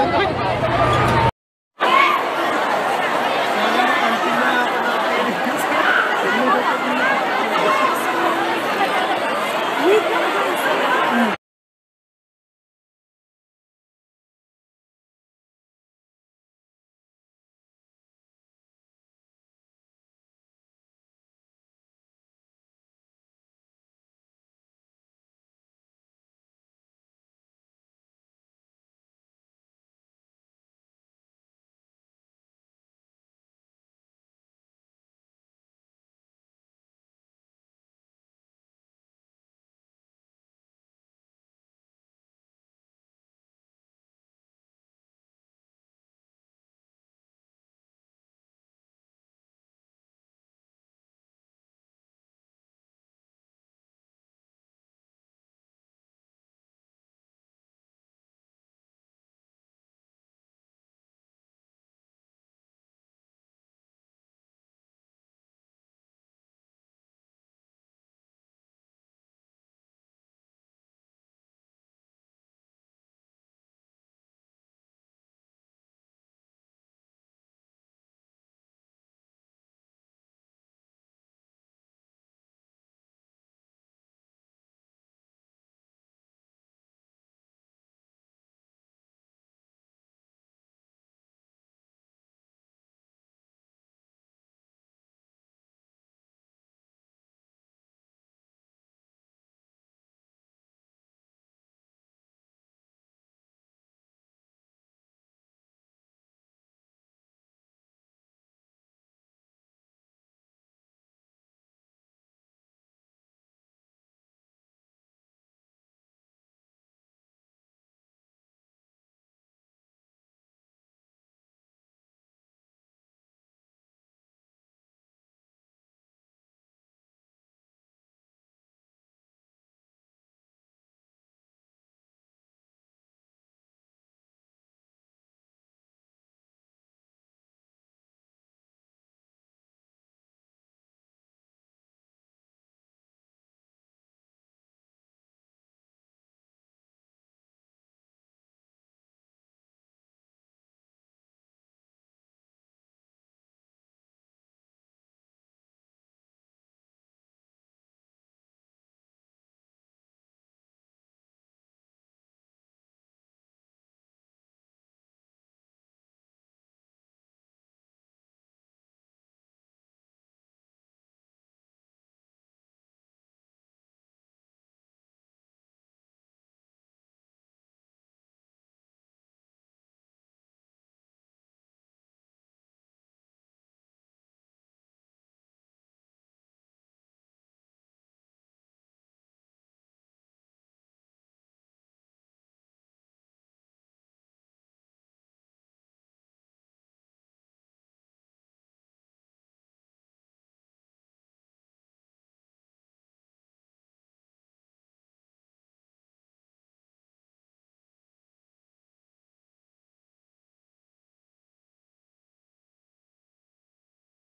Oi, oi.